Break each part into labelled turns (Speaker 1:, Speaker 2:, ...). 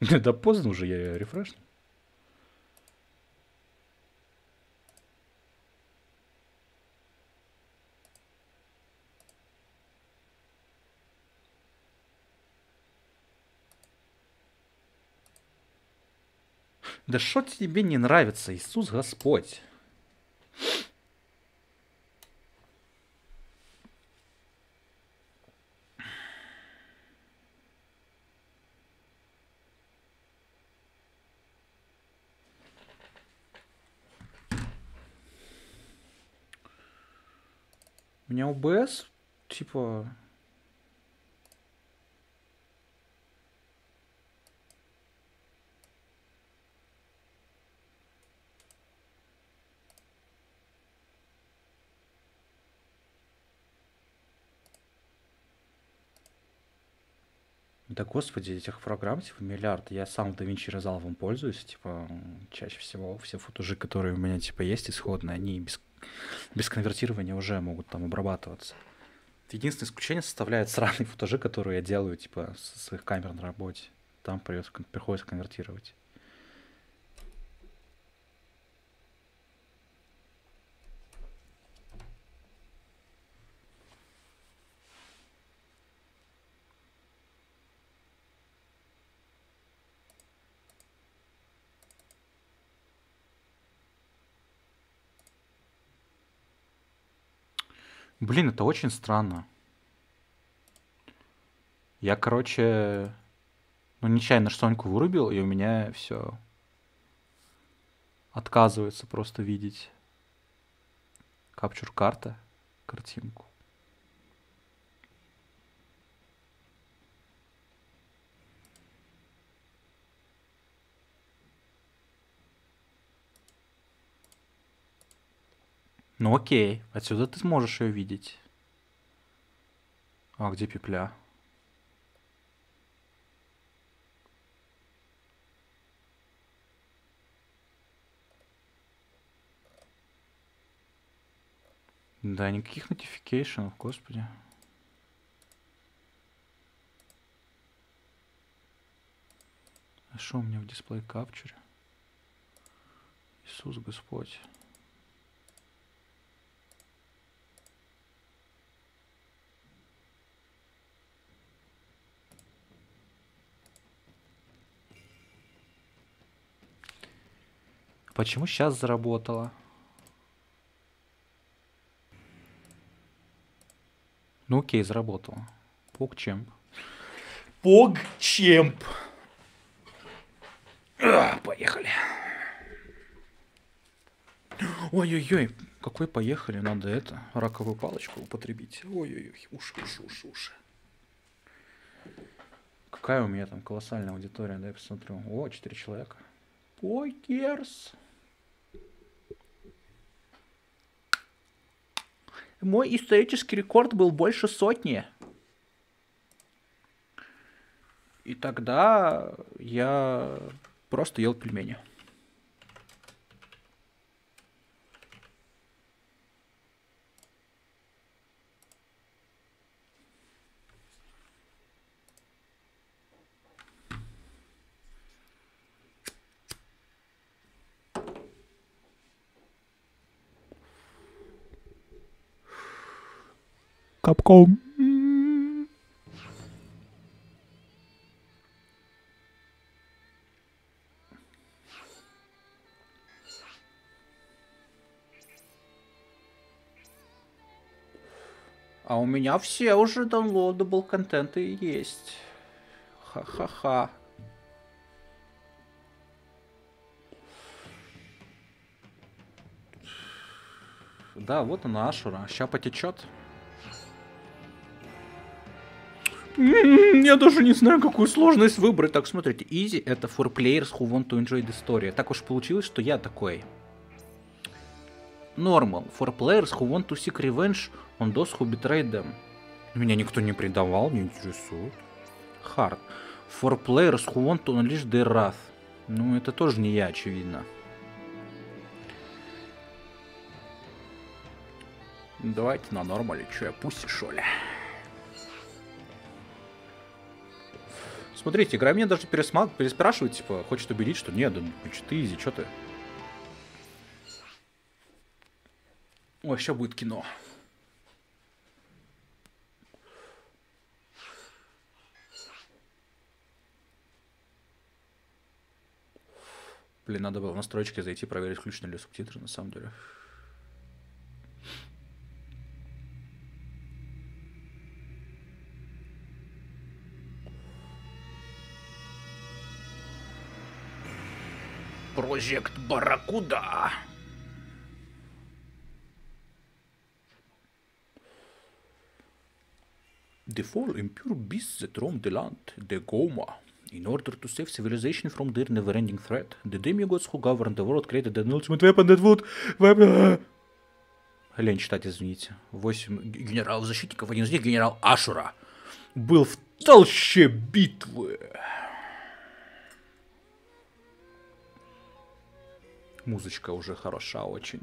Speaker 1: Да поздно уже, я рефреш. Да что тебе не нравится, Иисус Господь? Меня ОБС, типа, Да господи, этих программ типа миллиард. Я сам DaVinci Resolve пользуюсь, типа, чаще всего все футажи, которые у меня типа есть исходные, они без, без конвертирования уже могут там обрабатываться. Единственное исключение составляет сраные футажи, которые я делаю, типа, со своих камер на работе. Там приходится, приходится конвертировать. Блин, это очень странно. Я, короче, ну, нечаянно Соньку вырубил, и у меня все отказывается просто видеть капчур карта, картинку. Ну окей, отсюда ты сможешь ее видеть. А где пепля? Да, никаких нотификейшенов, господи. А что у меня в дисплей капчуре? Иисус Господь. Почему сейчас заработало? Ну окей, заработало. Погчемп. Погчемп. Поехали. Ой-ой-ой, какой поехали, надо это, раковую палочку употребить. Ой-ой-ой, уши, уши, уши, уши. Какая у меня там колоссальная аудитория, да, я посмотрю. О, четыре человека. Покерс. Мой исторический рекорд был больше сотни. И тогда я просто ел пельмени. Капком. А у меня все уже downloadable контенты есть. Ха-ха-ха. Да, вот она Ашура. Сейчас потечет. Я даже не знаю, какую сложность выбрать. Так, смотрите, easy это for players who want to enjoy the story. Так уж получилось, что я такой. Normal for players who want to seek revenge on those who betrayed them. Меня никто не предавал, не интересует. Hard. For players who want to unleash their wrath. Ну, это тоже не я, очевидно. Давайте на нормале, что я пусть, что ли. Смотрите, игра меня даже пересма... переспрашивает, типа, хочет убедить, что нет, да что ты изи, что ты? Ой, еще будет кино. Блин, надо было в настройки зайти, проверить, включены ли субтитры, на самом деле. Проект Барракуда. The fall impure beasts that roam the land, the Goma. In order to save civilization from their never-ending threat, the demigods who govern the world created an ultimate weapon that would... Лень читать, извините. Восемь генералов-защитников, один из них генерал Ашура, был в толще битвы. Музычка уже хороша очень.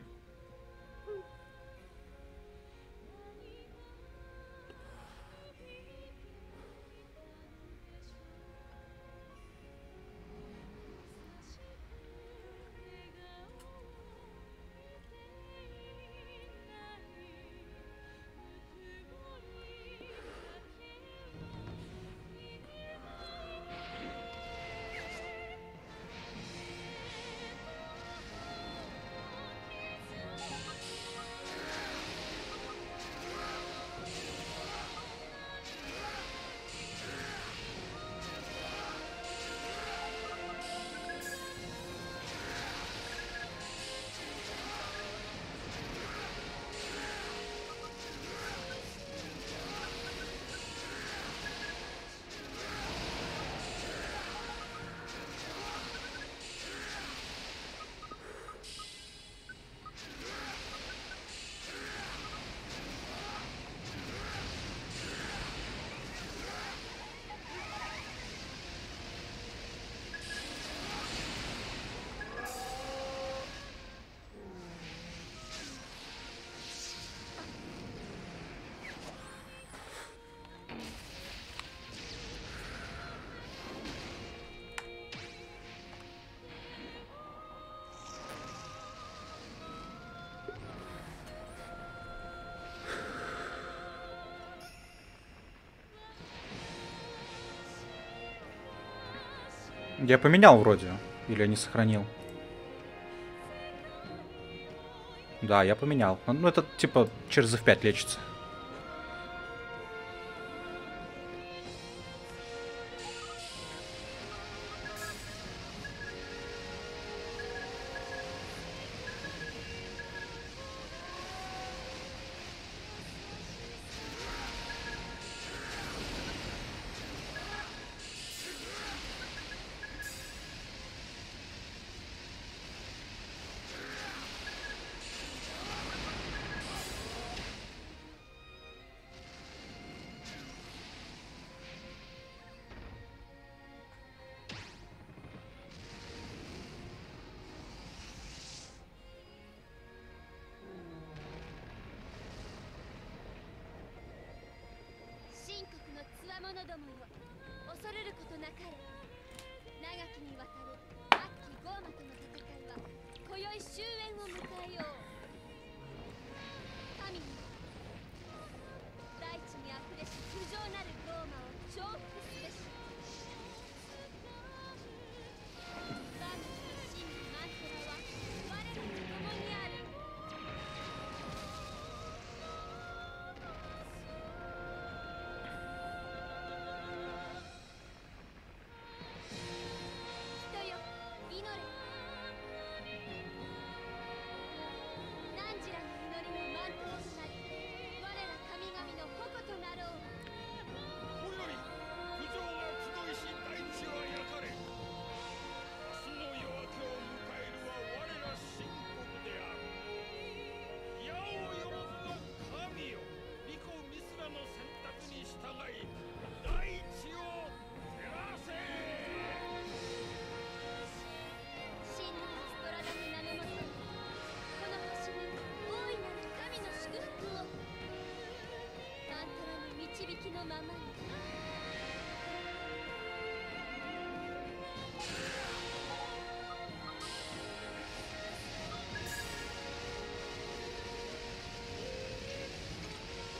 Speaker 1: Я поменял вроде. Или я не сохранил. Да, я поменял. Ну, это типа через F5 лечится.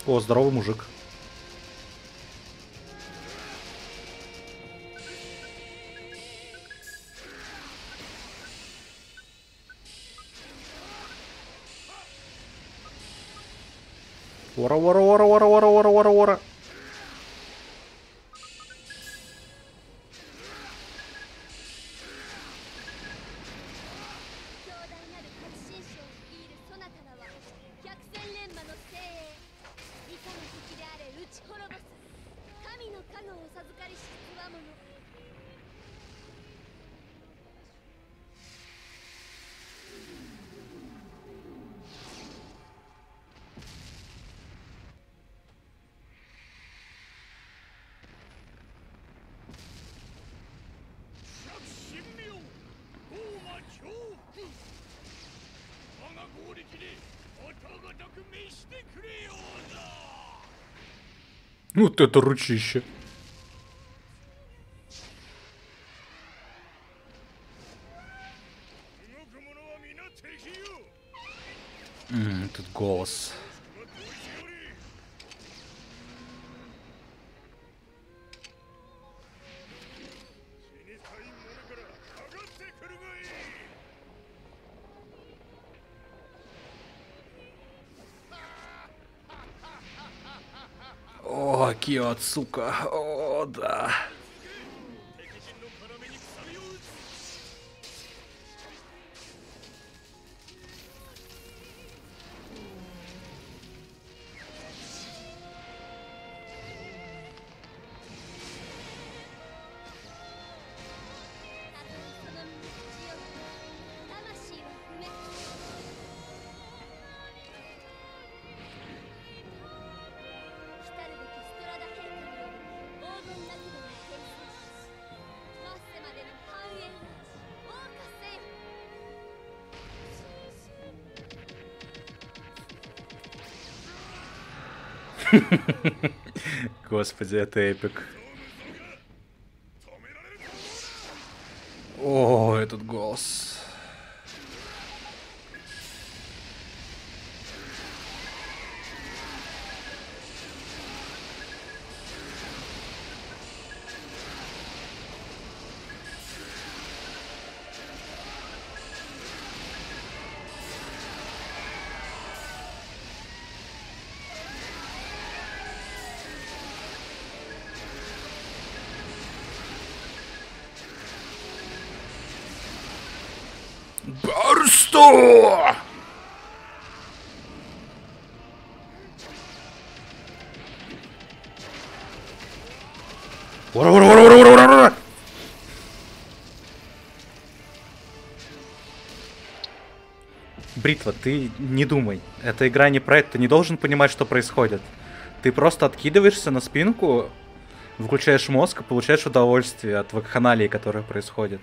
Speaker 1: О, здоровый мужик. Ора, ора, ора, ора, ора, ора, ора, Вот это ручище. Кио, сука. О, да. Господи, это эпик. Бритва, ты не думай. Эта игра не про это. Ты не должен понимать, что происходит. Ты просто откидываешься на спинку, выключаешь мозг и получаешь удовольствие от вакханалии, которая происходит.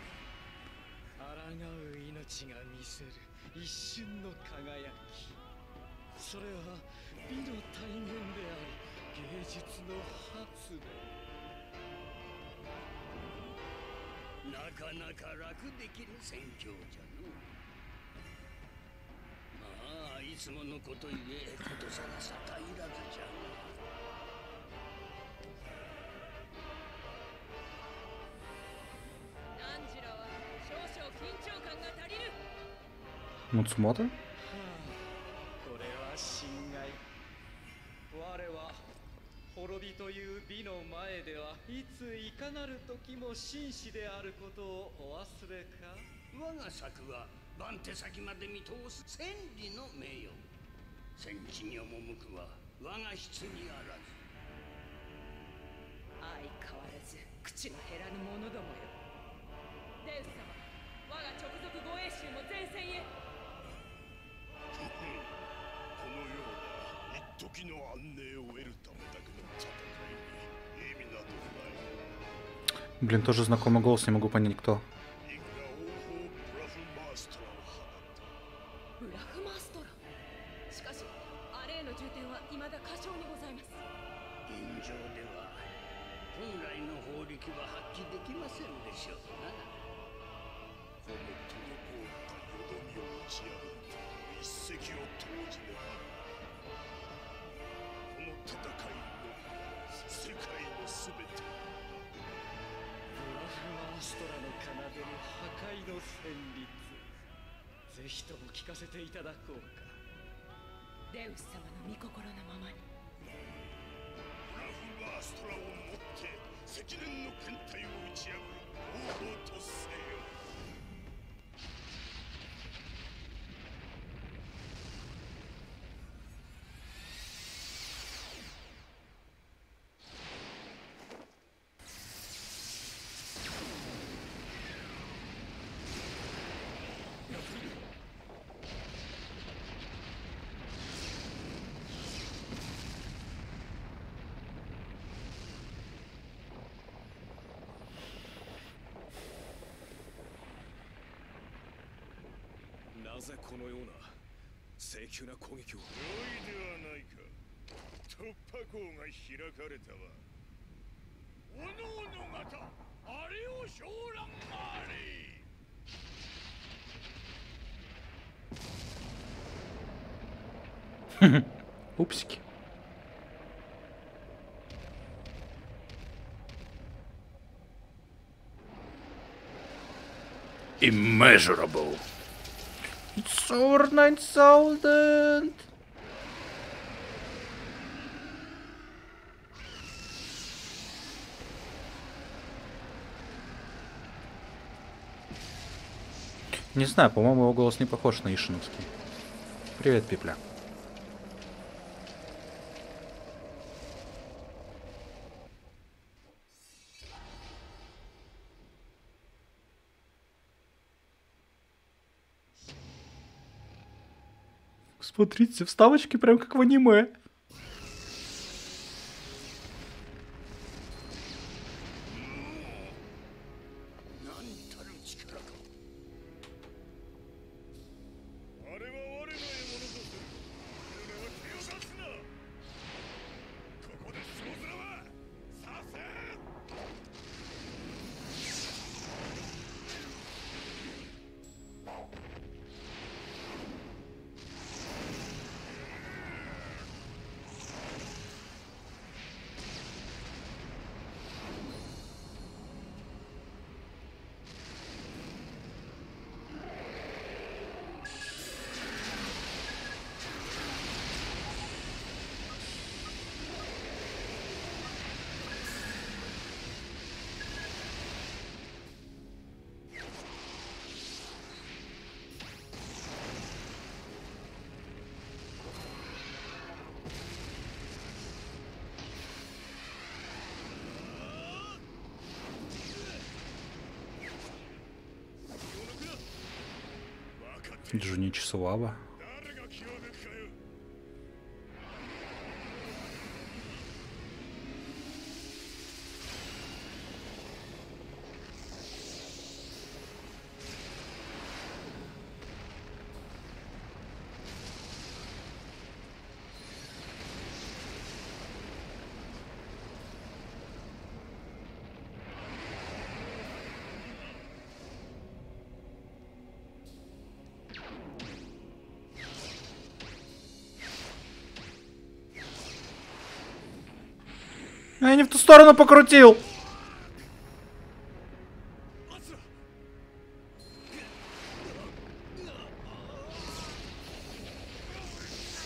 Speaker 2: る時も紳士であることをお忘れか？我が策は番手先まで見通す千里の名誉。戦地に赴くは我が質にあらず。
Speaker 3: 相変わらず口の減らぬ者どもよ。デウス様我が直属護衛衆も前線へ。
Speaker 4: このような一時の安寧を得るためだけの戦い
Speaker 1: Блин, тоже знакомый голос, не могу понять, кто.
Speaker 5: 急な攻撃を。
Speaker 4: 容易ではないか。突破口が開かれたわ。おのおの方あれをあれ
Speaker 1: オ
Speaker 4: プシキ。
Speaker 1: イ It's over 9000! Не знаю, по-моему, его голос не похож на Ишиновский. Привет, Пипля. Смотрите, вставочки прям как в аниме.
Speaker 4: っ
Speaker 1: Я не в ту сторону покрутил.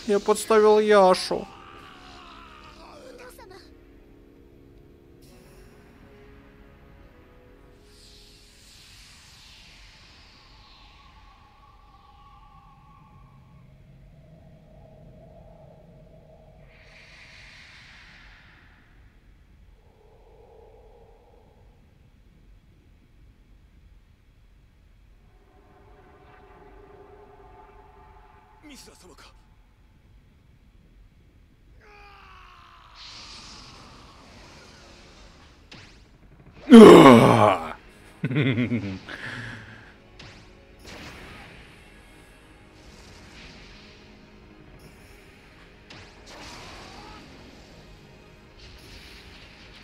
Speaker 1: Я подставил Яшу.「
Speaker 5: ミスラ様か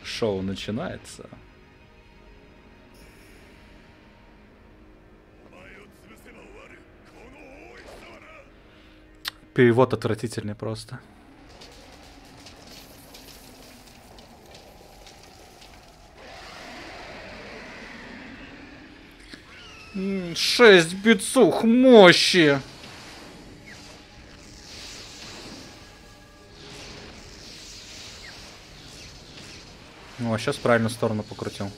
Speaker 1: Шоу начинается. Перевод отвратительный просто. Шесть бицух мощи! Ну, а сейчас правильно сторону покрутил.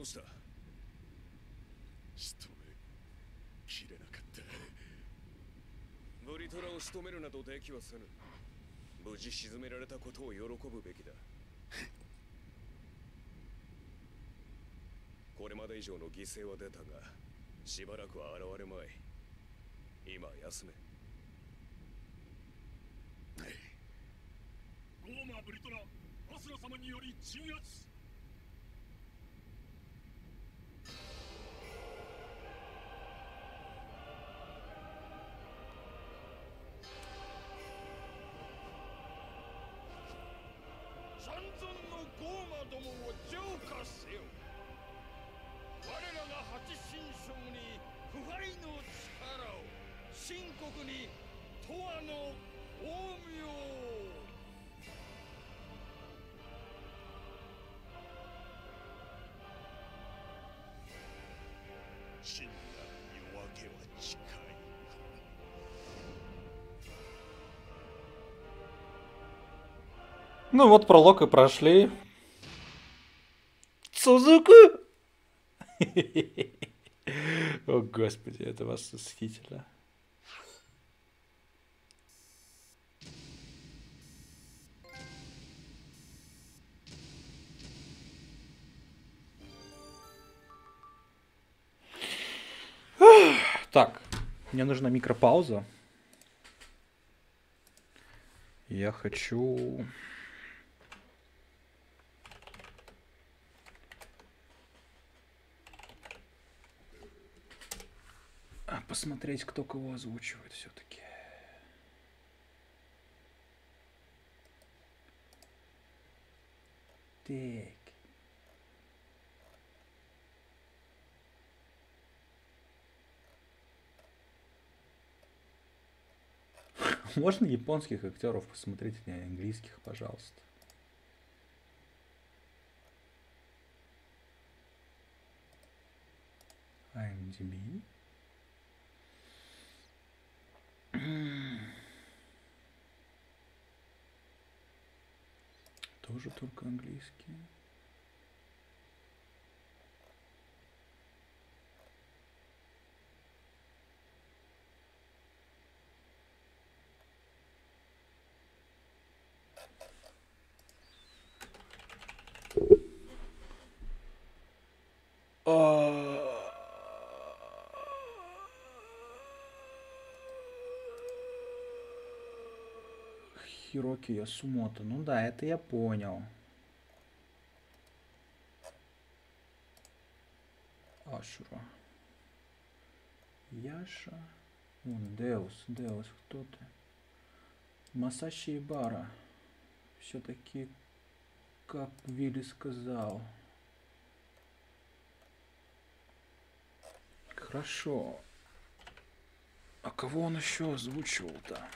Speaker 5: どうした？
Speaker 4: 仕留めきれなかった。
Speaker 5: ブリトラを仕留めるなどできはせぬ。無事沈められたことを喜ぶべきだ。これまで以上の犠牲は出たがしばらくは現れまい。今休め。
Speaker 4: ゴーマーブリトラアスラ様により鎮圧。腐敗の力を秦国に永遠の光明を真な夜明けは近い
Speaker 1: Ну вот пролог и прошли. Господи, это восхитительно. Так, мне нужна микропауза. Я хочу... посмотреть, кто кого озвучивает все-таки. Так. Можно японских актеров посмотреть, а не английских, пожалуйста. IMDb. Тоже только английский. Хироки Ясумото. Ну да, это я понял. Ашура. Яша. Вон, Деус, Деус, кто ты? Масаши Ибара. Все-таки, как Вилли сказал. Хорошо. А кого он еще озвучивал-то?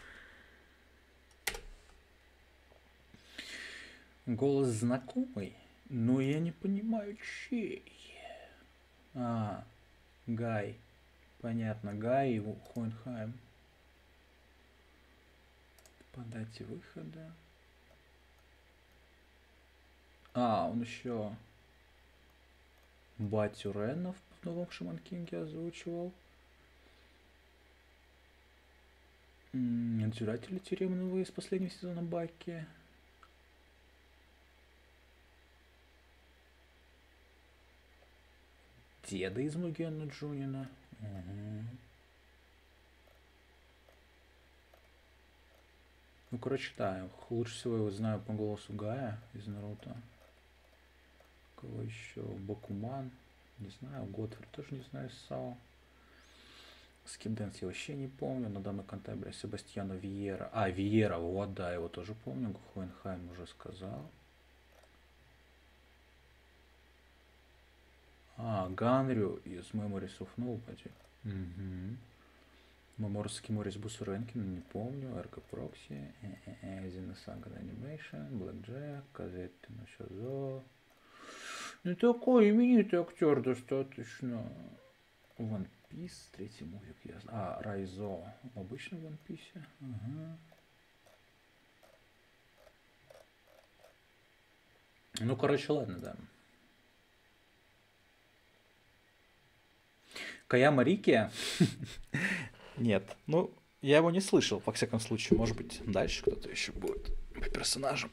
Speaker 1: Голос знакомый, но я не понимаю, чей. А, Гай. Понятно, Гай и Хойнхайм. По дате выхода. А, он еще Батю Ренов в новом Шаман Кинге озвучивал. Надзиратели тюремного из последнего сезона Баки. Деда из Мугена Джунина. Угу. Ну, короче, да, лучше всего его знаю по голосу Гая из Наруто. Кого еще? Бакуман. Не знаю. Готфрид тоже не знаю. Сао. Скиденс я вообще не помню. На данный контабеля Себастьяна Виера. А, Виера, вот, да, его тоже помню. Хуэнхайм уже сказал. А, Ганрю из Memories of Nobody. Угу. Маморский Морис Бусуренкин, не помню. Эрго Прокси. Зиносага Анимейшн. Блэк Джек. Казетти Ношазо. Ну такой именитый актер достаточно. One Piece, третий мувик, я знаю. А, Райзо. В One Piece. Ага. Ну, короче, ладно, да. Каяма Рики? Нет. Ну, я его не слышал, во всяком случае. Может быть, дальше кто-то еще будет по персонажам.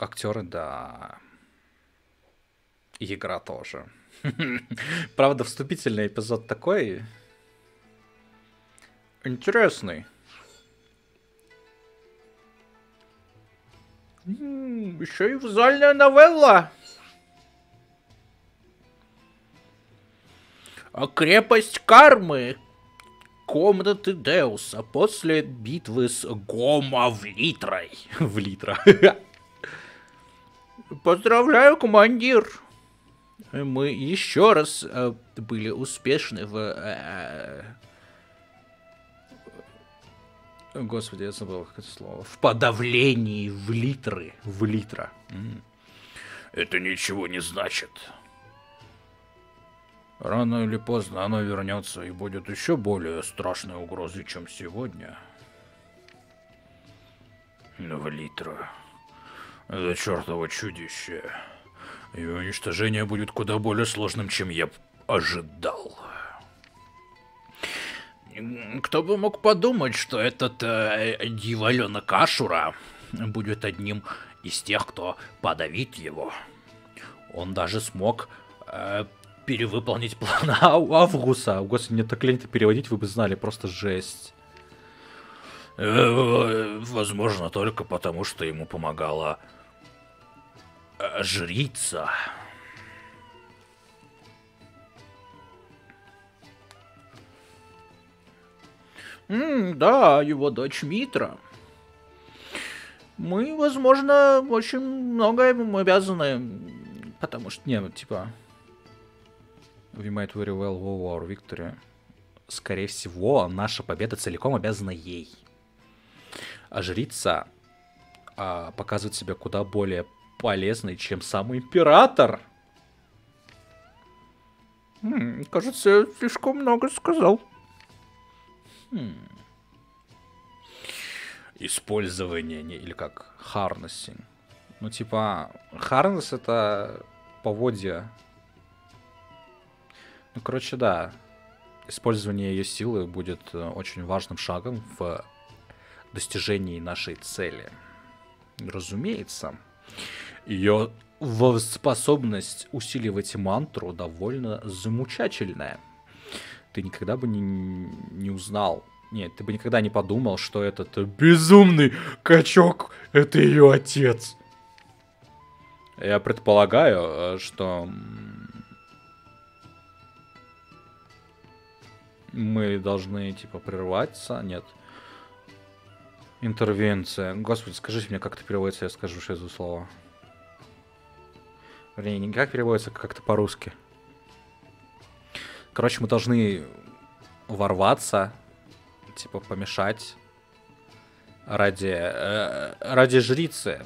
Speaker 1: Актеры, да. И игра тоже. Правда, вступительный эпизод такой интересный. Еще и визуальная новелла. А крепость кармы. Комнаты Деуса после битвы с Гома в Литрой. в Литра. Поздравляю, командир. Мы еще раз э, были успешны в... Э, Господи, я забыл это слово. В подавлении в литры. В литра. Это ничего не значит. Рано или поздно оно вернется и будет еще более страшной угрозой, чем сегодня. В литра. Это чертово чудище. И уничтожение будет куда более сложным, чем я ожидал. Кто бы мог подумать, что этот э, дьяволенок Ашура будет одним из тех, кто подавит его. Он даже смог э, перевыполнить план Авгуса. Господи, мне так лень это переводить, вы бы знали, просто жесть. Э, возможно, только потому, что ему помогала э, жрица. М да, его дочь Митра. Мы, возможно, очень многое ему обязаны, потому что, не, ну, типа, We might very well win our victory. Скорее всего, наша победа целиком обязана ей. А жрица а, показывает себя куда более полезной, чем сам император. Хм, кажется, я слишком много сказал. Хм. Использование, не, или как, харнессинг. Ну, типа, харнес это поводья. Ну, короче, да. Использование ее силы будет э, очень важным шагом в достижении нашей цели. Разумеется. Ее способность усиливать мантру довольно замучательная. Ты никогда бы не, не узнал, нет, ты бы никогда не подумал, что этот безумный качок — это ее отец. Я предполагаю, э, что мы должны, типа, прерваться. Нет. Интервенция. Господи, скажите мне, как это переводится, я скажу что это слово. Вернее, не как переводится, а как-то по-русски. Короче, мы должны ворваться, типа, помешать ради, э, ради жрицы.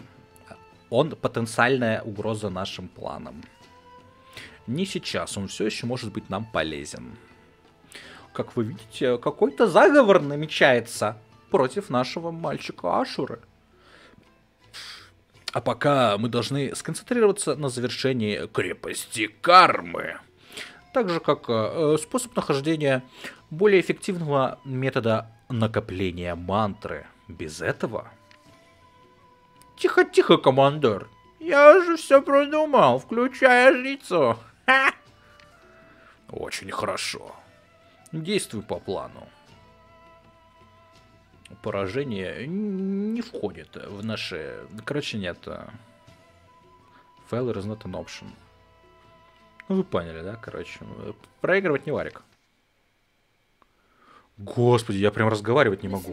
Speaker 1: Он потенциальная угроза нашим планам. Не сейчас, он все еще может быть нам полезен. Как вы видите, какой-то заговор намечается против нашего мальчика Ашуры. А пока мы должны сконцентрироваться на завершении крепости кармы. Так же, как э, способ нахождения более эффективного метода накопления мантры. Без этого... Тихо-тихо, командор. Я же все продумал, включая жрицу. Ха! Очень хорошо. Действуй по плану поражение не входит в наши... Короче, нет. Failure is not an option. Ну, вы поняли, да? Короче, проигрывать не варик. Господи, я прям разговаривать не могу.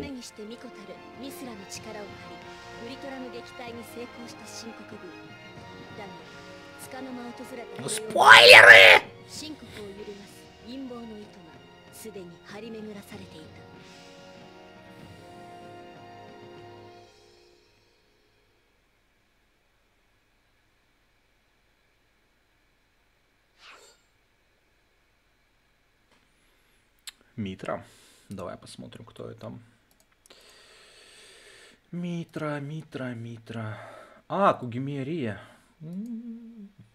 Speaker 1: Спойлеры! Митра. Давай посмотрим, кто это. Митра, Митра, Митра. А, Кугимерия.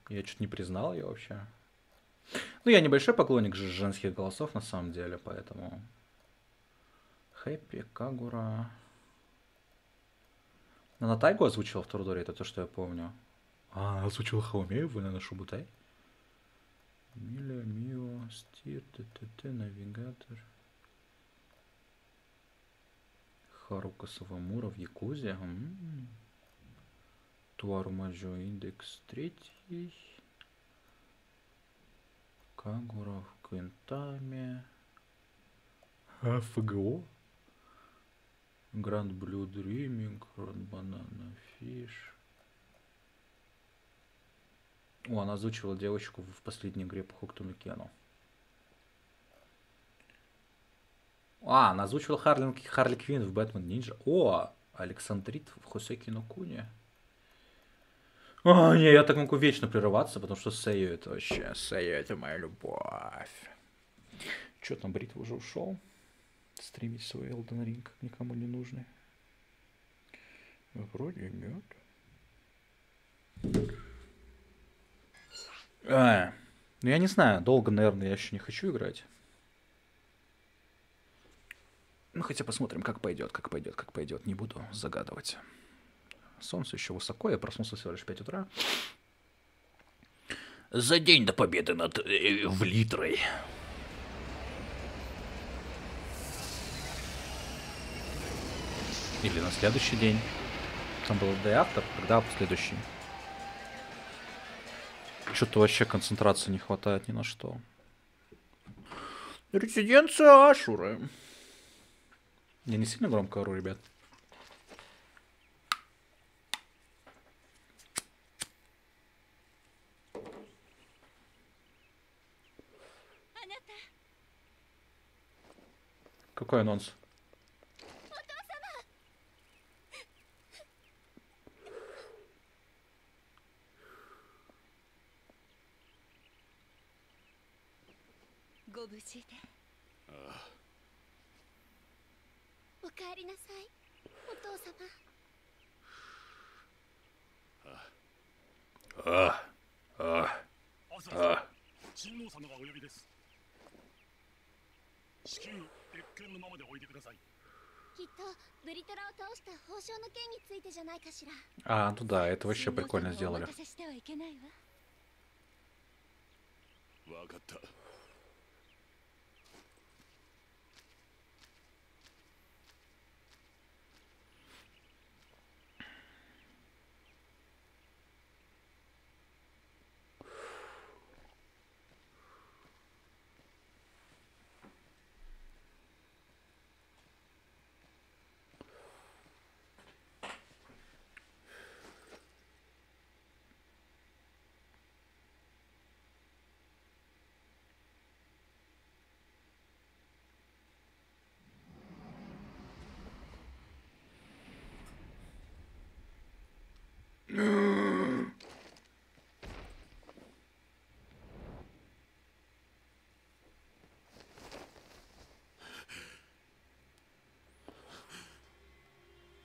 Speaker 1: Я что-то не признал ее вообще. Ну, я небольшой поклонник женских голосов, на самом деле, поэтому... Хэппи, Кагура... Она Тайгу озвучила в Турдоре, это то, что я помню. А, озвучила Хаумею, вы, наверное, Шубутай? Миля, Мио, Стир, ТТТ, Навигатор. Харука Савамура в Якузе. Toaru Majutsu Index третий. Кагура в Гинтаме. FGO. Grand Blue Dreaming, Grand Banana Fish. О, она озвучивала девочку в последней игре по Хокуто но Кену. А, она озвучивала Харли, Харли Квин в Бэтмен Нинджа. О, Александрит в Хосеки Куне. О, не, я так могу вечно прерываться, потому что Сейю это вообще... Сейю это моя любовь. Че там, Брит уже ушел? Стримить свой Elden Ring никому не нужный. Вроде нет. А, ну я не знаю, долго, наверное, я еще не хочу играть. Ну, хотя посмотрим, как пойдет, как пойдет, как пойдет. Не буду загадывать. Солнце еще высоко, я проснулся всего лишь в 5 утра. За день до победы над э, Влитрой. Или на следующий день. Там был day after, когда следующий. Что-то вообще концентрации не хватает ни на что. Резиденция Ашуры. Я не сильно громко ору, ребят. Какой анонс?
Speaker 6: ご無事で。ああお帰りなさいお父様。
Speaker 4: ああああああ。親王様お呼びです。至急越見のままおいでくさい。
Speaker 6: きっとブリトラを倒した報奨の件についてじゃないかしら。
Speaker 4: А, ну да,
Speaker 1: обождите。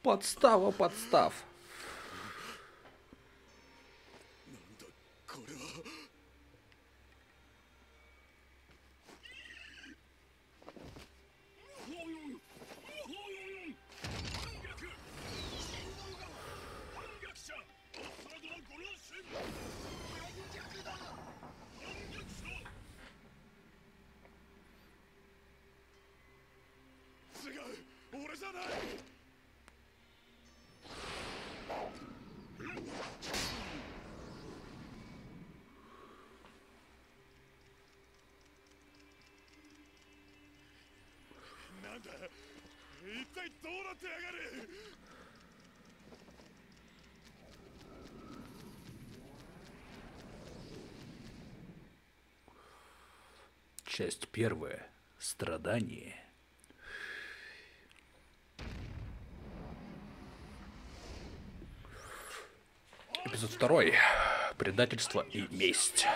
Speaker 4: Подстава подстав.
Speaker 1: Right! 一体どうなってやがる
Speaker 4: Часть первая. Страдание. Эпизод второй. Предательство и месть.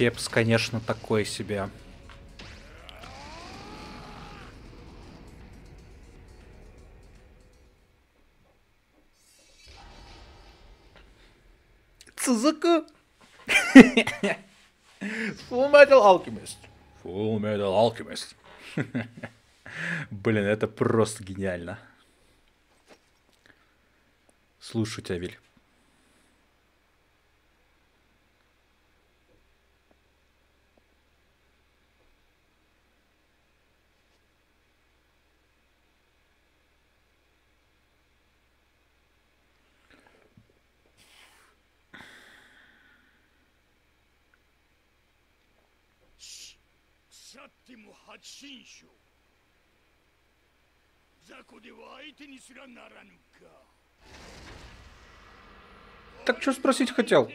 Speaker 4: Фепс, конечно, такой себе. Сузуку. Full Metal Alchemist. Full Metal Alchemist. Блин, это просто гениально. Слушаю тебя, Виль.
Speaker 1: 信書雑魚では相手にすらならぬか
Speaker 4: Так что спросить хотел?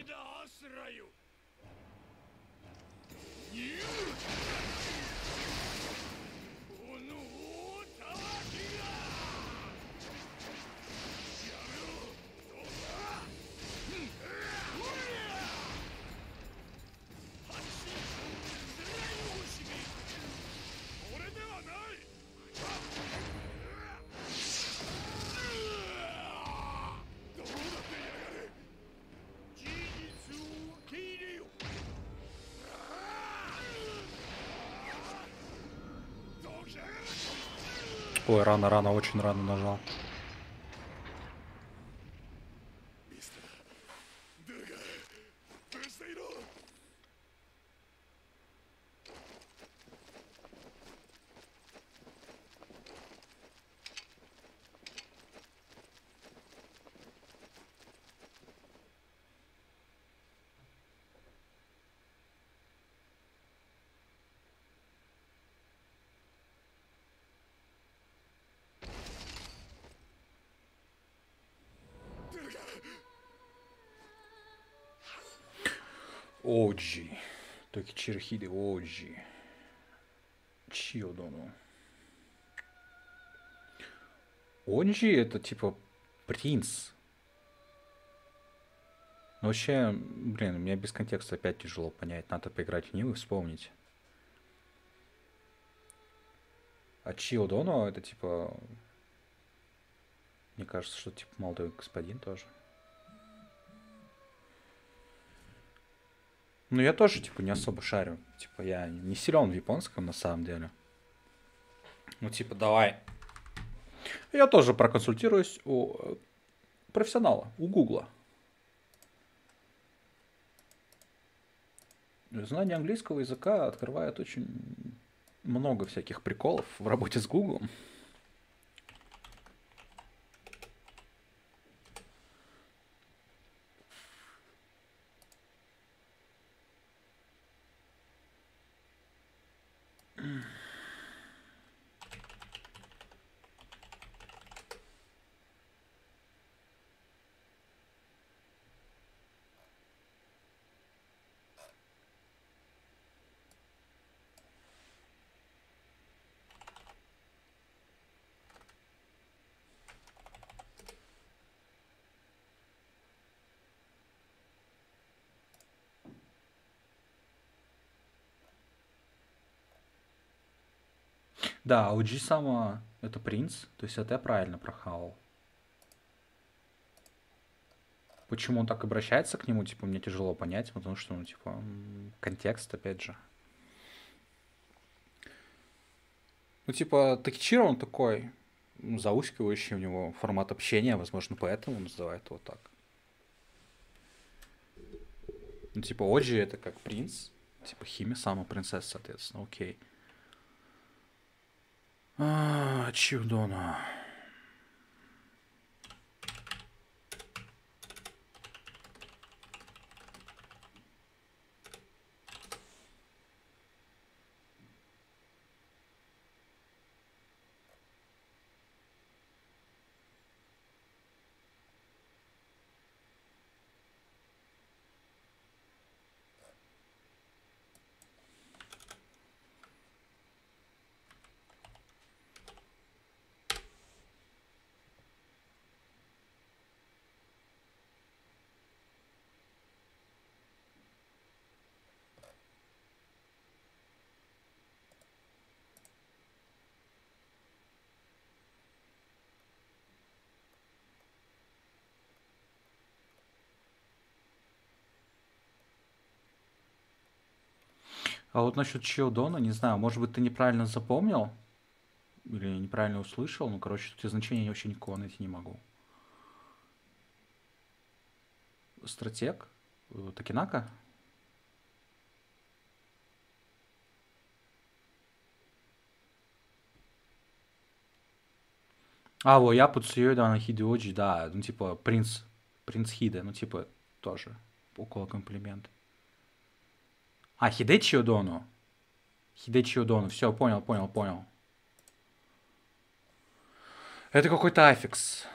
Speaker 4: рано, рано, очень рано нажал.
Speaker 1: Оджи. Токичиро Хиде Оджи. Чиодону. Оджи это типа принц. Ну, вообще, блин, мне без контекста опять тяжело понять. Надо поиграть в него и вспомнить. А Чио Доно это типа... Мне кажется, что типа молодой господин тоже. Ну, я тоже, типа, не особо шарю. Типа, я не силен в японском, на самом деле. Ну, типа, давай. Я тоже проконсультируюсь у э, профессионала, у Гугла. Знание английского языка открывает очень много всяких приколов в работе с Гуглом. Да, OG сама это принц, то есть это я правильно прохавал. Почему он так обращается к нему, типа, мне тяжело понять, потому что, ну, типа, контекст, опять же. Ну, типа, Такичиро, он такой, ну, заускивающий у него формат общения, возможно, поэтому называют его так. Ну, типа, Оджи это как принц, типа, Хими сама принцесса, соответственно, окей. А, чудоно. А вот насчет Чиодона, не знаю, может быть, ты неправильно запомнил или неправильно услышал. Ну, короче, тут я значения вообще никакого найти не могу. Стратег? Э, Такинака? А, во, я под на Хидеоджи, да, ну, типа, принц, принц Хиде, ну, типа, тоже около комплимента. А, Хидечи Одону. Хидечи Одону. Все, понял, понял, понял. Это какой-то аффикс.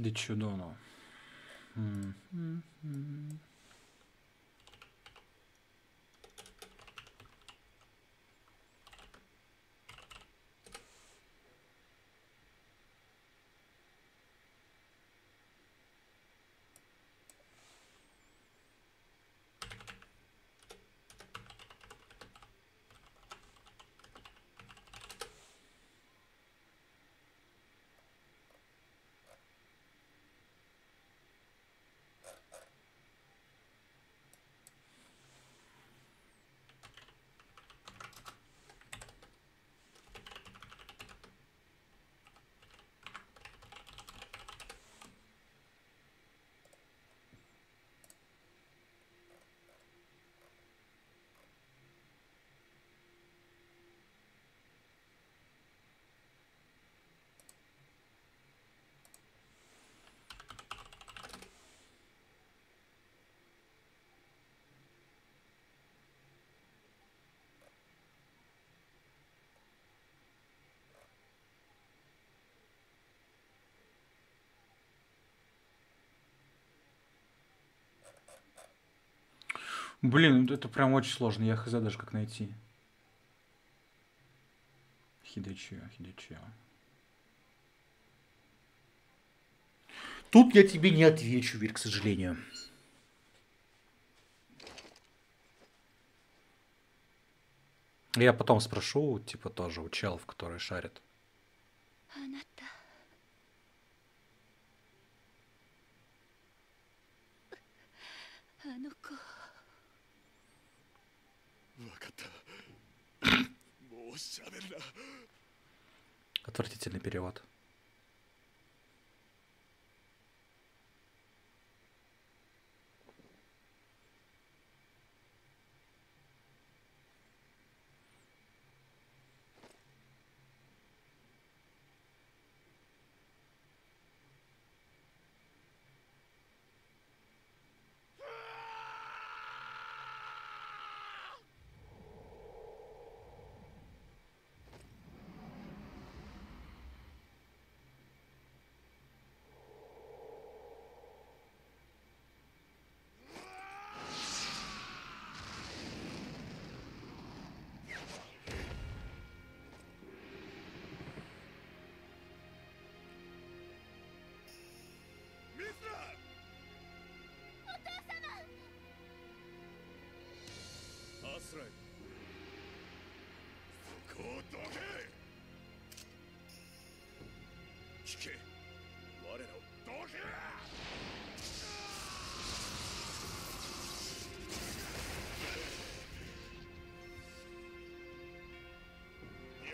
Speaker 1: Хидечи Доно. Блин, это прям очень сложно. Я хз даже как найти. Хидечио, Хидечио. Тут я тебе не отвечу, Вир, к сожалению. Я потом спрошу, типа, тоже у челов, которые шарят.
Speaker 6: あ
Speaker 1: Отвратительный перевод.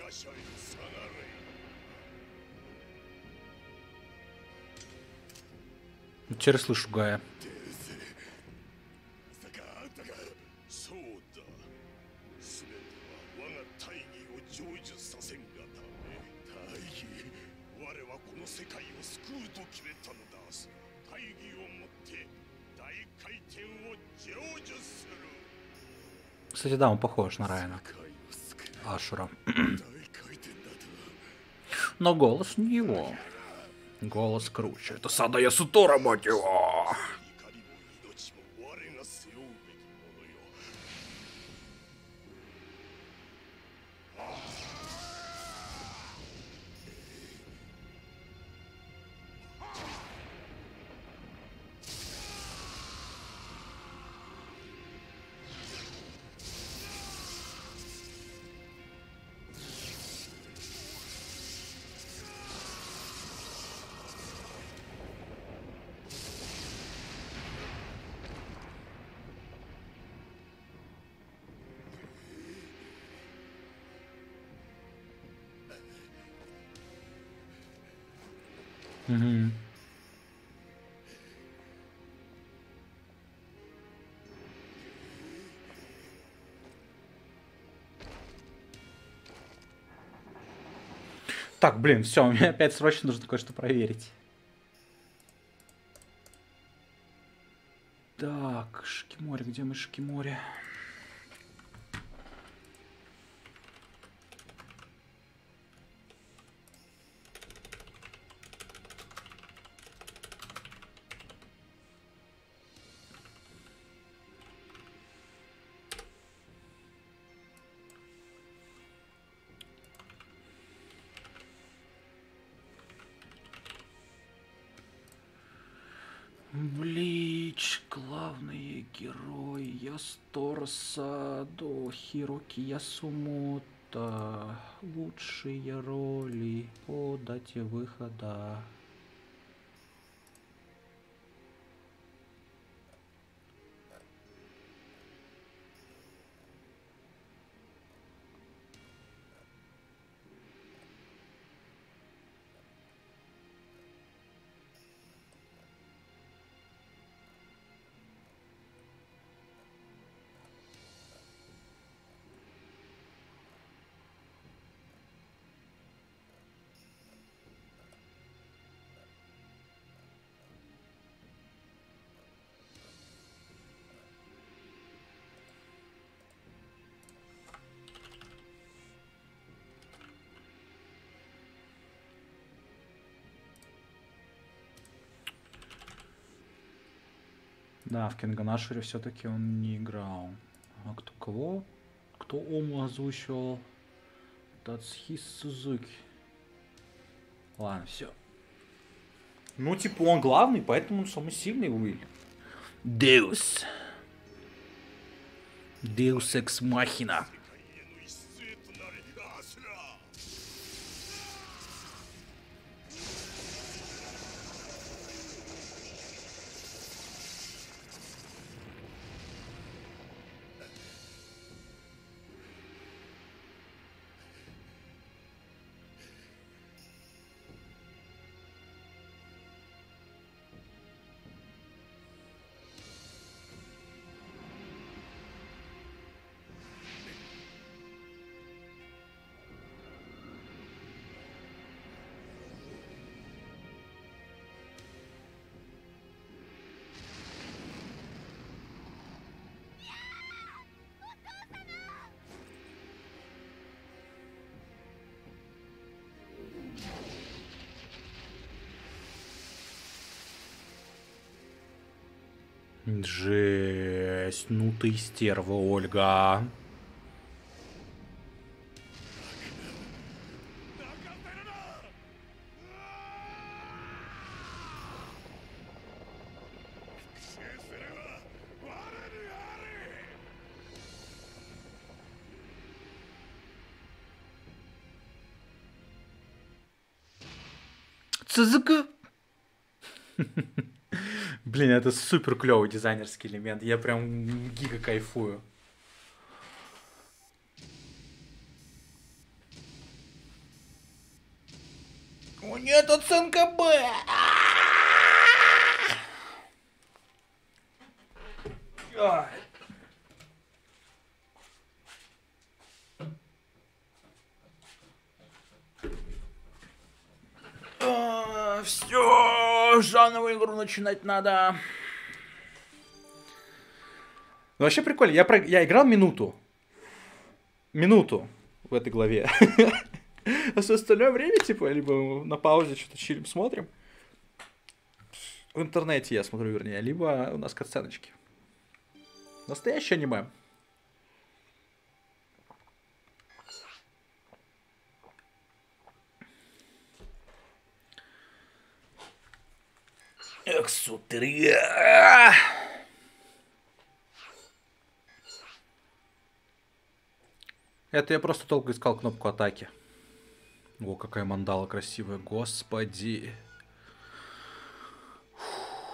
Speaker 4: Прощай, Санары.
Speaker 1: Теперь слышу Гая. Кстати, да, он похож на Райана. Ашура но голос не его. Голос круче. Это Садая Сутора, мать его! Так, блин, все, мне опять срочно нужно кое-что проверить. Так, Шикимори, где мы Шикимори? Блич, Ястора Садо, Хироки Ясумото, лучшие роли по дате выхода. Да, в Кенганашере все-таки он не играл. А кто кого? Кто Ому озвучивал? Тацхи Сузуки. Ладно, все. Ну, типа, он главный, поэтому он самый сильный Уиль. Деус. Деус Экс Махина. Ну ты стерва, Ольга. Блин, это супер клевый дизайнерский элемент. Я прям гига кайфую. У нее оценка Б. Ай. Все, заново игру начинать надо. Ну, вообще прикольно. Я, про... я играл минуту. Минуту в этой главе. А все остальное время, типа, либо на паузе что-то чилим, смотрим. В интернете я смотрю, вернее, либо у нас катсценочки. Настоящее аниме. Эксутерия. Это я просто долго искал кнопку атаки. О, какая мандала красивая, господи.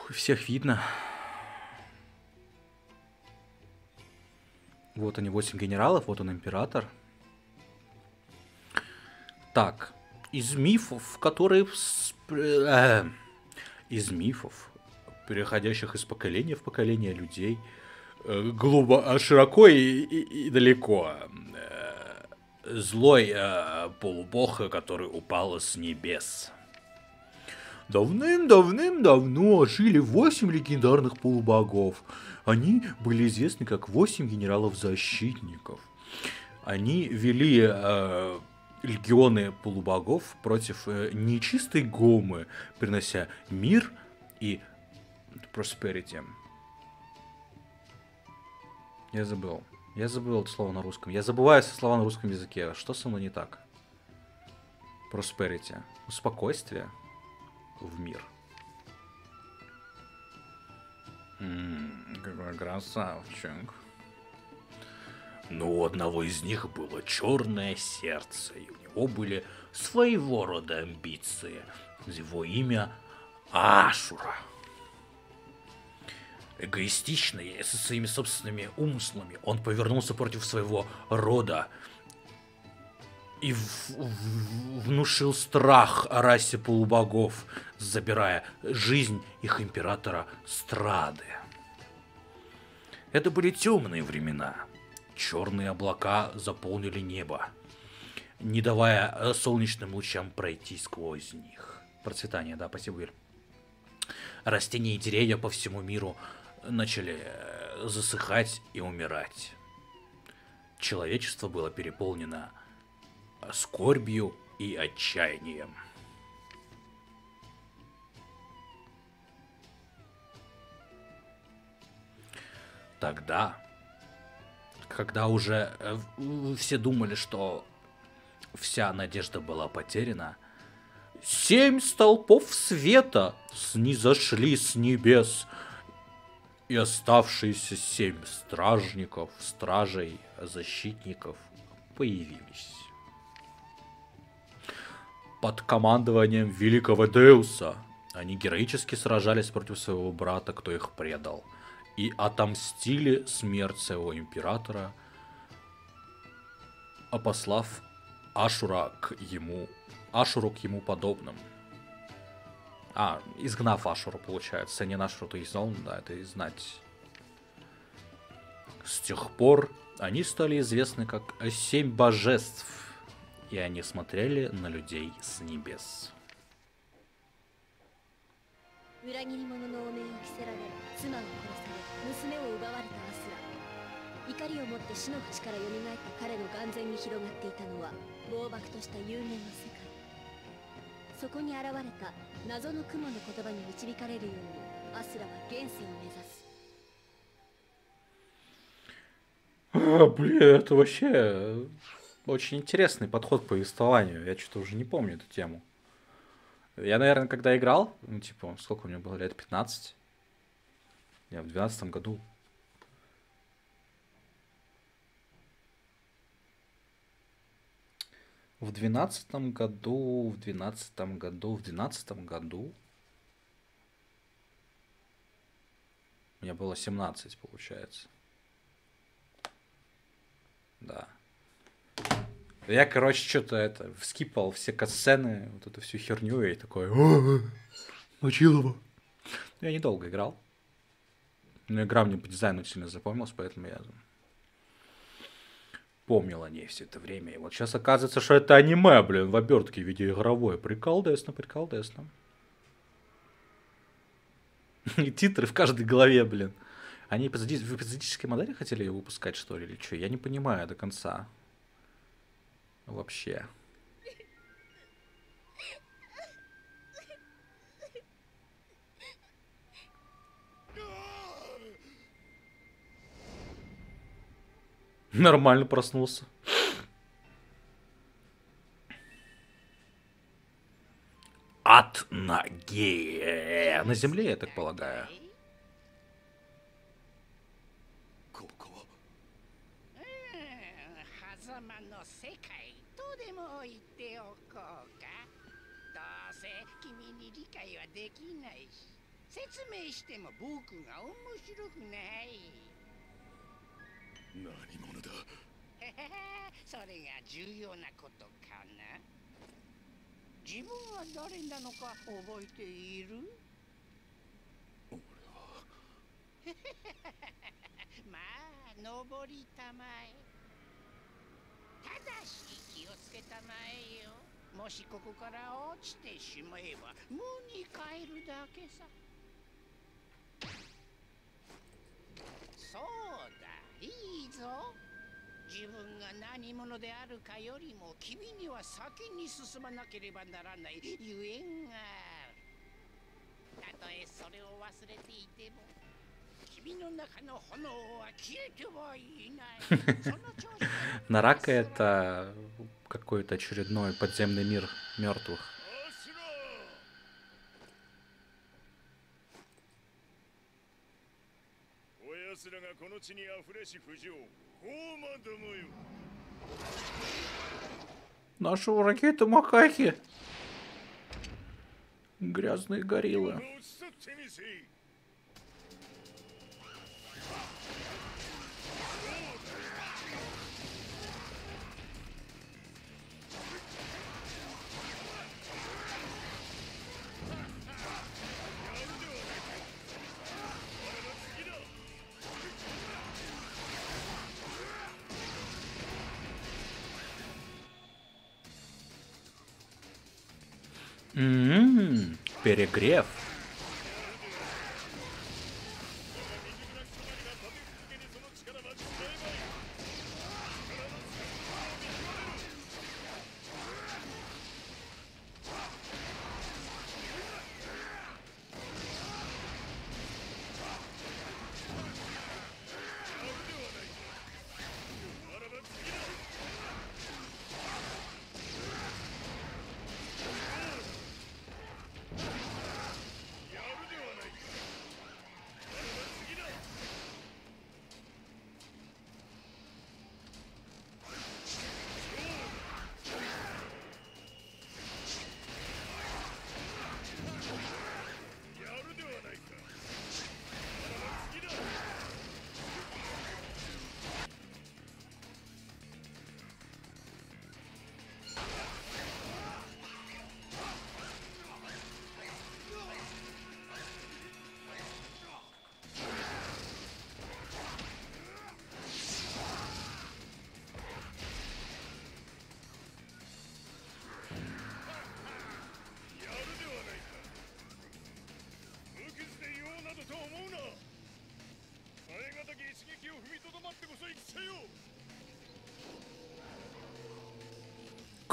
Speaker 1: Всех видно. Вот они, 8 генералов, вот он император. Так, из мифов, которые... с- э, из мифов, переходящих из поколения в поколение людей, э, глубоко, широко и, и- и далеко. Э, Злой э, полубог, который упал с небес. Давным-давным-давно жили восемь легендарных полубогов. Они были известны как восемь генералов-защитников. Они вели э, легионы полубогов против э, нечистой гомы, принося мир и prosperity. Я забыл. Я забыл это слово на русском. Я забываю слова на русском языке. Что со мной не так? Prosperity. Спокойствие в мир. М, Какой красавчик. Но у одного из них было черное сердце, и у него были своего рода амбиции. Его имя Ашура. Эгоистичный со своими собственными умыслами, он повернулся против своего рода и в- в- внушил страх о расе полубогов, забирая жизнь их императора Страды. Это были темные времена. Черные облака заполнили небо, не давая э, солнечным лучам пройти сквозь них. Процветание, да, спасибо, Юль. Растения и деревья по всему миру начали э, засыхать и умирать. Человечество было переполнено скорбью и отчаянием. тогда, когда уже э, все думали, что вся надежда была потеряна, семь столпов света снизошли с небес, и оставшиеся семь стражников, стражей, защитников появились. Под командованием великого Деуса они героически сражались против своего брата, кто их предал, и отомстили смерть своего императора, опослав Ашура к ему, Ашуру к ему подобным. А, изгнав Ашуру, получается, не Ашуру, то он, да, это и знать. С тех пор они стали известны как Семь Божеств, и они смотрели на людей с небес.
Speaker 6: 裏切り者の汚名を着せられ妻を殺され娘を奪われたアスラ怒りを持って死の淵から蘇った彼の眼前に広がっていたのは暴漠とした幽玄の世界そこに現れた謎の雲の言葉に導かれるようにアスラは現世を目指す
Speaker 1: А, блин, это вообще очень интересный подход к повествованию. Я что-то уже не помню эту тему. Я, наверное, когда играл, ну, типа, сколько у меня было лет, 15? Я в 12 году. В двенадцатом году, в двенадцатом году, в двенадцатом году мне было 17, получается. Да. Я, короче, что-то это, вскипал все катсцены, вот эту всю херню, и такой, «О, Мочилова. Я недолго играл. Но игра мне по дизайну сильно запомнилась, поэтому я помнил о ней все это время. И вот сейчас оказывается, что это аниме, блин, в обертке видеоигровой. Прикол десно, прикол десно. И титры в каждой голове, блин. Они в эпизодической модели хотели ее выпускать, что ли, или что? Я не понимаю до конца. Вообще. Нормально проснулся. От ноги. На земле, я так полагаю.
Speaker 7: でも言っておこうか。どうせ君に理解はできないし。説明しても僕が面白くない。
Speaker 5: 何者だ？
Speaker 7: それが重要なことかな。自分は誰なのか覚えている？
Speaker 5: 俺は。
Speaker 7: まあ登りたまえただし気をつけたまえよ。もしここから落ちてしまえば無に帰るだけさ。そうだいいぞ。自分が何者であるかよりも君には先に進まなければならないゆえんがある。たとえそれを忘れていても
Speaker 1: Нарака это какой-то очередной подземный мир мертвых. Наши враги это макаки. Грязные гориллы. Ммм, перегрев.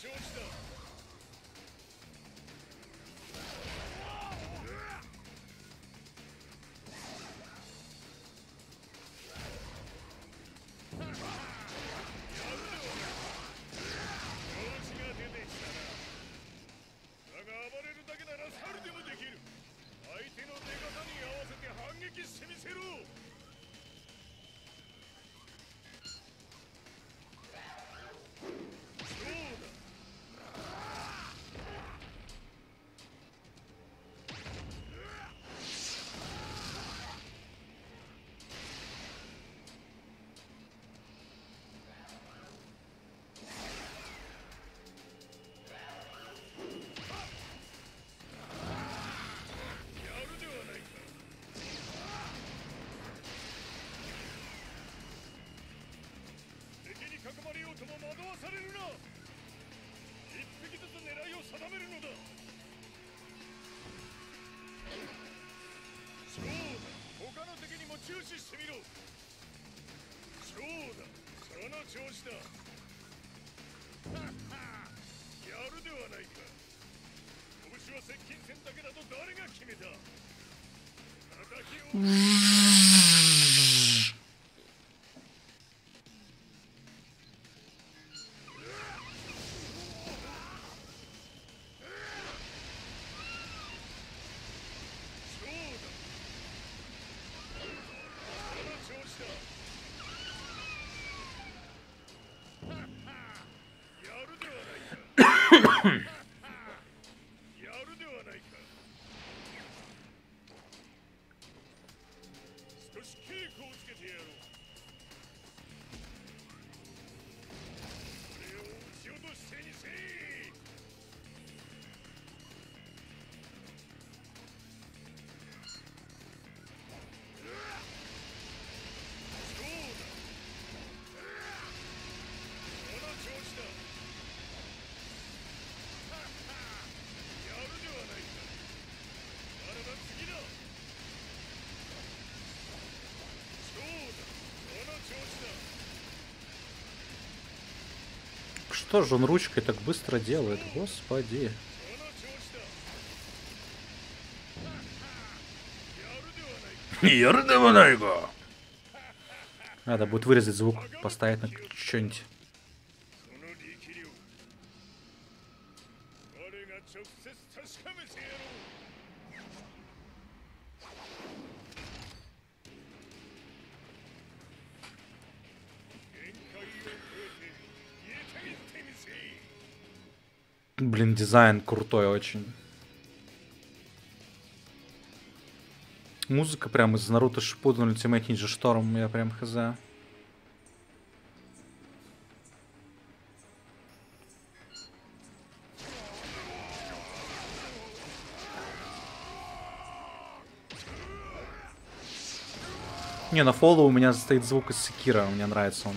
Speaker 4: George Stone. 調子
Speaker 1: だは
Speaker 4: やるではないか。拳は接近戦だけだと誰が
Speaker 1: 決めた。叩きを。Что же он ручкой так быстро делает, господи. Надо будет вырезать звук, поставить на что-нибудь. Дизайн крутой очень. Музыка прям из Наруто Шипуден Ultimate Ninja Storm, я прям хз. Не, на фоллоу у меня стоит звук из Секира, мне нравится он.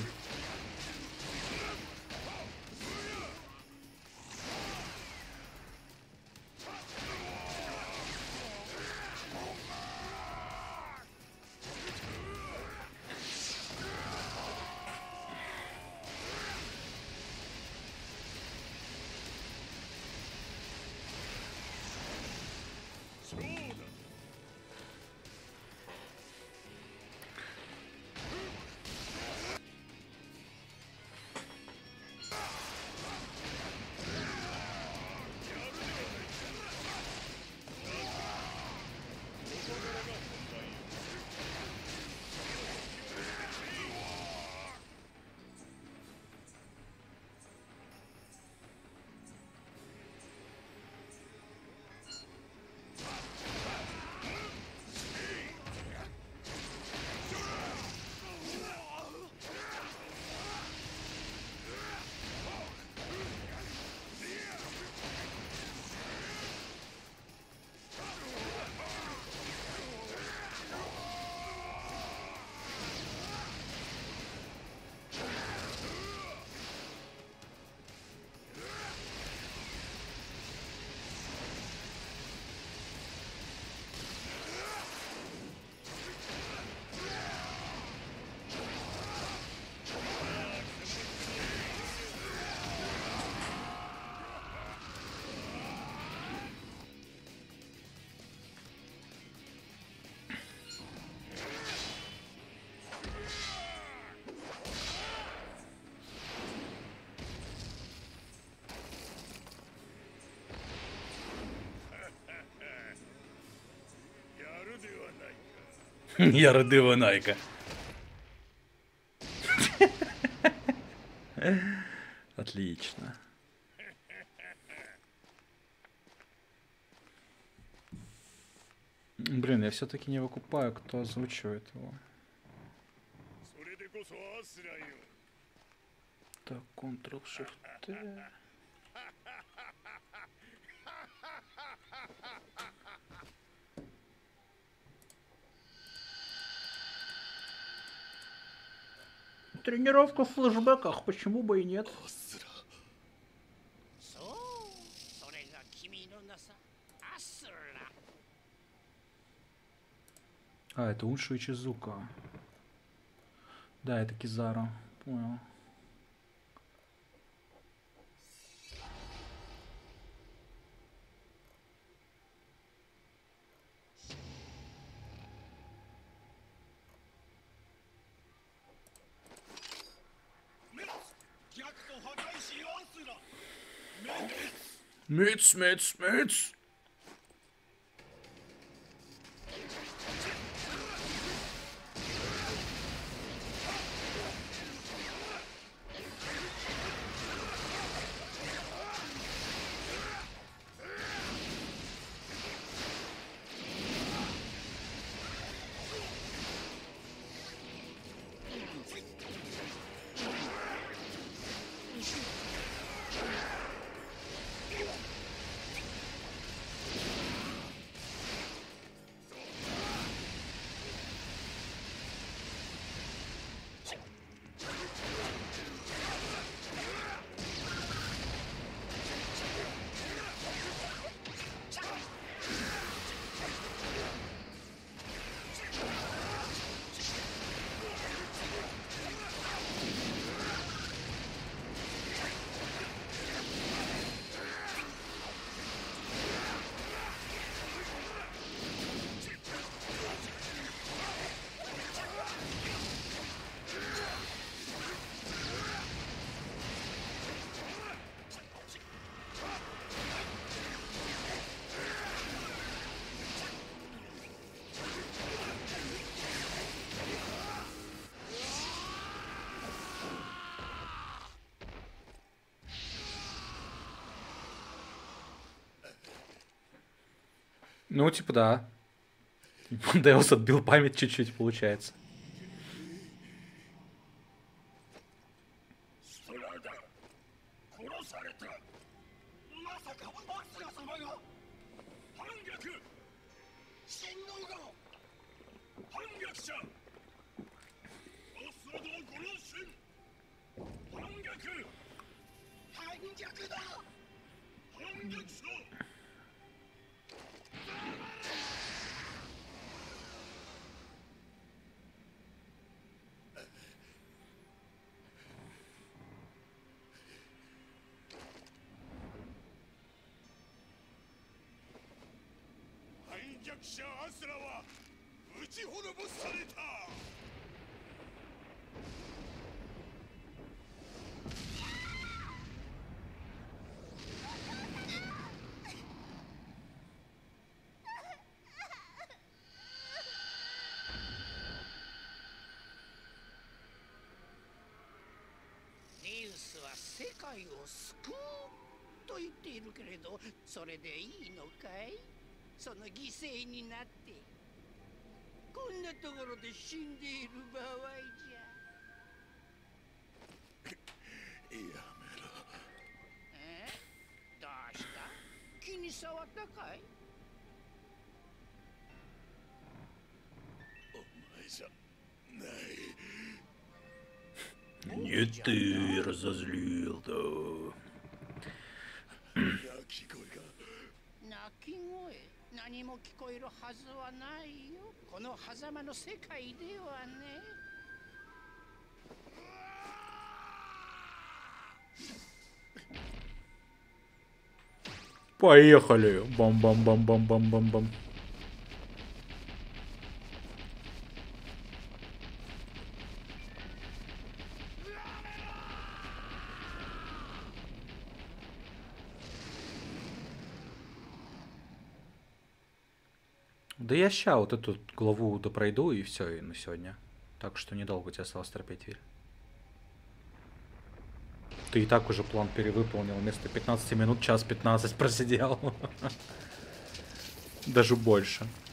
Speaker 1: Я родила Найка. Отлично. Блин, я все-таки не выкупаю, кто озвучивает его. Так, Ctrl-Shift. Тренировка в флешбеках, почему бы и нет? А, это Уншу и Чизука. Да, это Кизара. Понял. Mütz, Mütz, Mütz. Ну, типа, да. Деус отбил память чуть-чуть, получается.
Speaker 7: それでいいのかいその犠牲になってこんなところで死んでいる場合じゃ
Speaker 4: やめろ
Speaker 7: えどうした気に障ったかい
Speaker 4: お前じゃない
Speaker 1: Не ты разозлил, да.
Speaker 7: 何も聞こえるはずはないよこの狭間の世界ではね
Speaker 1: Поехали. Бам-бам-бам-бам-бам-бам-бам. Я ща вот эту главу допройду и все, и на сегодня. Так что недолго тебе осталось терпеть, Виль. Ты и так уже план перевыполнил. Вместо 15 минут час 15 просидел. Даже
Speaker 7: больше.1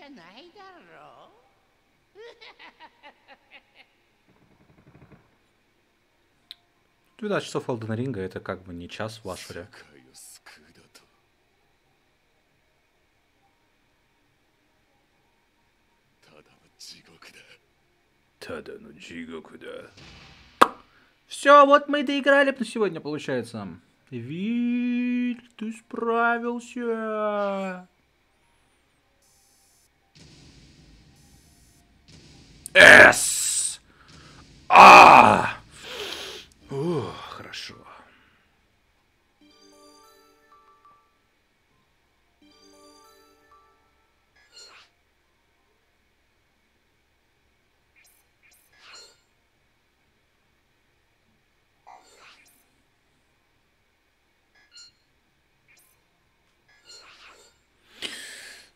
Speaker 7: начинай дорогу.
Speaker 1: Туда часов Элден Ринга, это как бы не час в Ашуре. Тада, ну джиго куда? Все, вот мы и доиграли на сегодня, получается. Виль, ты справился. С. А. Хорошо.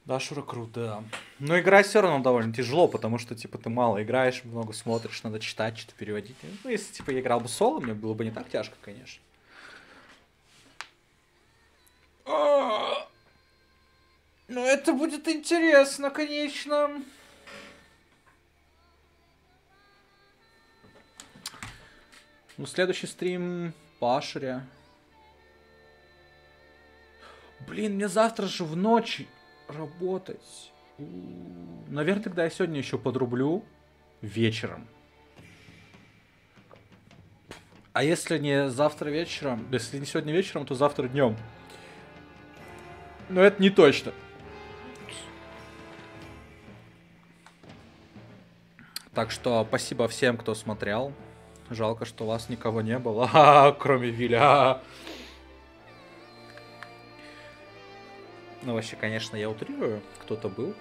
Speaker 1: Да, Шура круто. Но играть все равно довольно тяжело, потому что, типа, ты мало играешь, много смотришь, надо читать, что-то переводить. Ну, если, типа, я играл бы соло, мне было бы не так тяжко, конечно. Но это будет интересно, конечно. Ну, следующий стрим по. Блин, мне завтра же в ночь работать. Наверное, тогда я сегодня еще подрублю вечером. А если не завтра вечером, если не сегодня вечером, то завтра днем. Но это не точно. Так что спасибо всем, кто смотрел. Жалко, что у вас никого не было, кроме Виля. Ну, вообще, конечно, я утрирую. Кто-то был.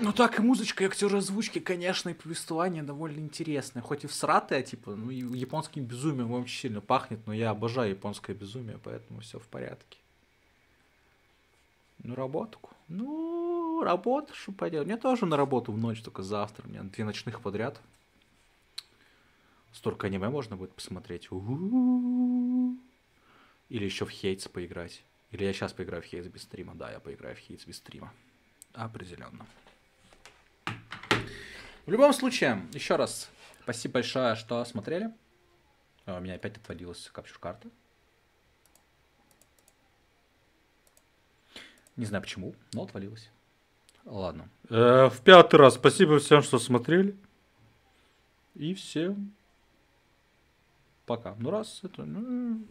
Speaker 1: Ну так, и музычка, и актеры озвучки, конечно, и повествование довольно интересное. Хоть и всратое, типа, ну, и японским безумием очень сильно пахнет, но я обожаю японское безумие, поэтому все в порядке. Ну, работку. Ну, работа, что поделать. Мне тоже на работу в ночь, только завтра. У меня две ночных подряд. Столько аниме можно будет посмотреть. У-у-у. Или еще в Хейтс поиграть. Или я сейчас поиграю в Хейтс без стрима. Да, я поиграю в Хейтс без стрима. Определенно. В любом случае, еще раз спасибо большое, что смотрели. А, у меня опять отводилась капчур карта. Не знаю почему, но отвалилась. Ладно. Э, в пятый раз спасибо всем, что смотрели. И всем пока. Ну раз это... Ну,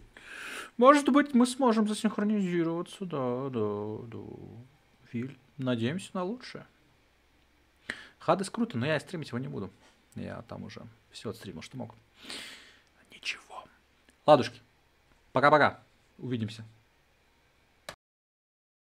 Speaker 1: может быть, мы сможем засинхронизироваться, да, да, да. Виль. Надеемся на лучшее. Хадес круто, но я стримить его не буду. Я там уже все отстримил, что мог. Ничего. Ладушки. Пока-пока. Увидимся.